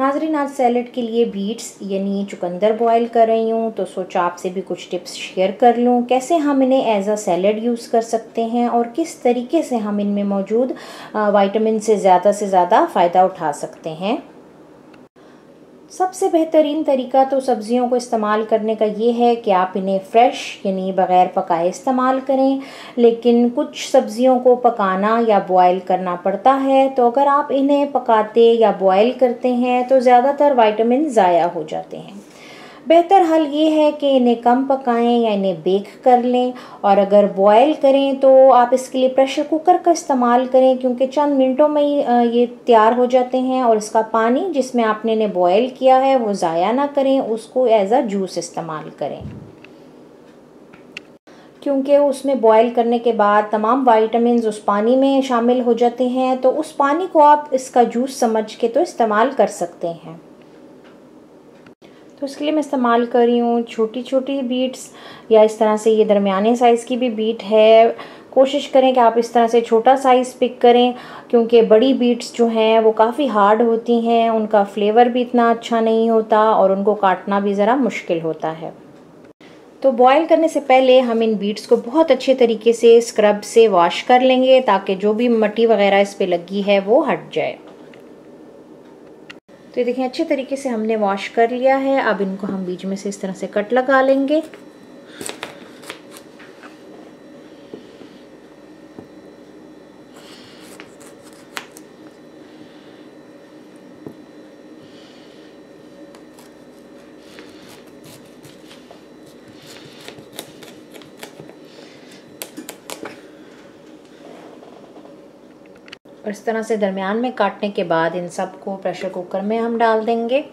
नाजरीन, आज सैलड के लिए बीट्स, यानी चुकंदर बॉयल कर रही हूँ तो सोचा आपसे भी कुछ टिप्स शेयर कर लूँ, कैसे हम इन्हें एज अ सैलड यूज़ कर सकते हैं और किस तरीके से हम इनमें मौजूद वाइटमिन से ज़्यादा से ज़्यादा फ़ायदा उठा सकते हैं। सबसे बेहतरीन तरीका तो सब्ज़ियों को इस्तेमाल करने का ये है कि आप इन्हें फ़्रेश यानी बग़ैर पकाए इस्तेमाल करें। लेकिन कुछ सब्ज़ियों को पकाना या बॉयल करना पड़ता है तो अगर आप इन्हें पकाते या बॉयल करते हैं तो ज़्यादातर वाइटामिन ज़ाया हो जाते हैं। बेहतर हल ये है कि इन्हें कम पकाएँ या इन्हें बेक कर लें। और अगर बॉयल करें तो आप इसके लिए प्रेशर कुकर का इस्तेमाल करें, क्योंकि चंद मिनटों में ही ये तैयार हो जाते हैं और इसका पानी जिसमें आपने इन्हें बॉयल किया है वो ज़ाया ना करें, उसको एज अ जूस इस्तेमाल करें। क्योंकि उसमें बॉयल करने के बाद तमाम वाइटामिन उस पानी में शामिल हो जाते हैं तो उस पानी को आप इसका जूस समझ के तो इस्तेमाल कर सकते हैं। तो इसके लिए मैं इस्तेमाल कर रही हूँ छोटी छोटी बीट्स या इस तरह से ये दरमियाने साइज़ की भी बीट है। कोशिश करें कि आप इस तरह से छोटा साइज़ पिक करें, क्योंकि बड़ी बीट्स जो हैं वो काफ़ी हार्ड होती हैं, उनका फ्लेवर भी इतना अच्छा नहीं होता और उनको काटना भी ज़रा मुश्किल होता है। तो बॉयल करने से पहले हम इन बीट्स को बहुत अच्छे तरीके से स्क्रब से वॉश कर लेंगे ताकि जो भी मट्टी वगैरह इस पर लगी है वो हट जाए। तो ये देखिए, अच्छे तरीके से हमने वॉश कर लिया है। अब इनको हम बीच में से इस तरह से कट लगा लेंगे। और इस तरह से दरमियान में काटने के बाद इन सबको प्रेशर कुकर में हम डाल देंगे।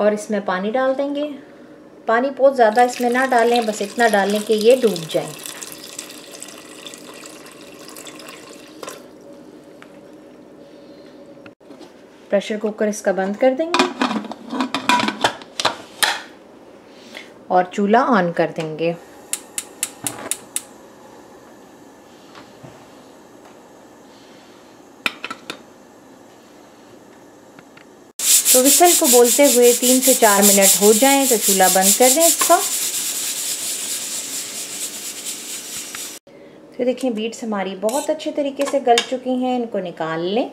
और इसमें पानी डाल देंगे। पानी बहुत ज़्यादा इसमें ना डालें, बस इतना डालें कि ये डूब जाए। प्रेशर कुकर इसका बंद कर देंगे। और चूल्हा ऑन कर देंगे। तो विसल को बोलते हुए तीन से चार मिनट हो जाएँ तो चूल्हा बंद कर दें इसका। तो देखिए बीट्स हमारी बहुत अच्छे तरीके से गल चुकी हैं, इनको निकाल लें।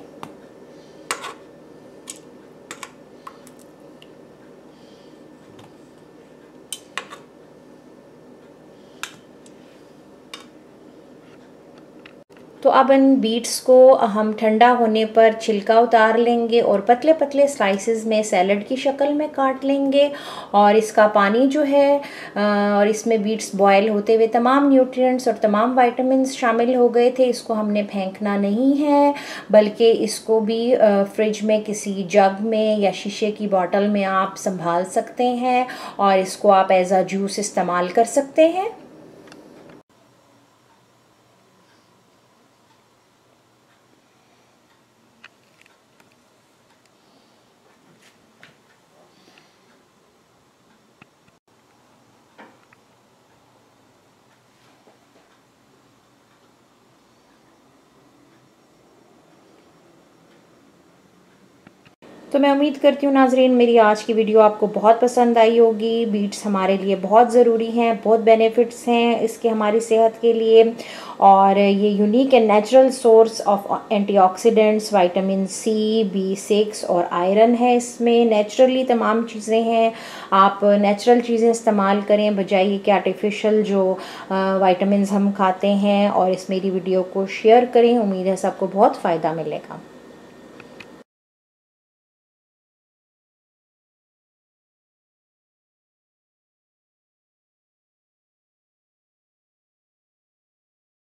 तो अब इन बीट्स को हम ठंडा होने पर छिलका उतार लेंगे और पतले पतले स्लाइसेस में सैलड की शक्ल में काट लेंगे और इसका पानी जो है और इसमें बीट्स बॉयल होते हुए तमाम न्यूट्रिएंट्स और तमाम वाइटामिन शामिल हो गए थे। इसको हमने फेंकना नहीं है, बल्कि इसको भी फ्रिज में किसी जग में या शीशे की बॉटल में आप संभाल सकते हैं और इसको आप एज आ जूस इस्तेमाल कर सकते हैं। तो मैं उम्मीद करती हूँ नाजरीन, मेरी आज की वीडियो आपको बहुत पसंद आई होगी। बीट्स हमारे लिए बहुत ज़रूरी हैं, बहुत बेनिफिट्स हैं इसके हमारी सेहत के लिए। और ये unique and natural source of antioxidants vitamin C B six और आयरन है इसमें। नेचुरली तमाम चीज़ें हैं। आप नेचुरल चीज़ें इस्तेमाल करें बजाय कि आर्टिफिशियल जो वाइटामिन हम खाते हैं और इस मेरी वीडियो को शेयर करें। उम्मीद है सबको बहुत फ़ायदा मिलेगा।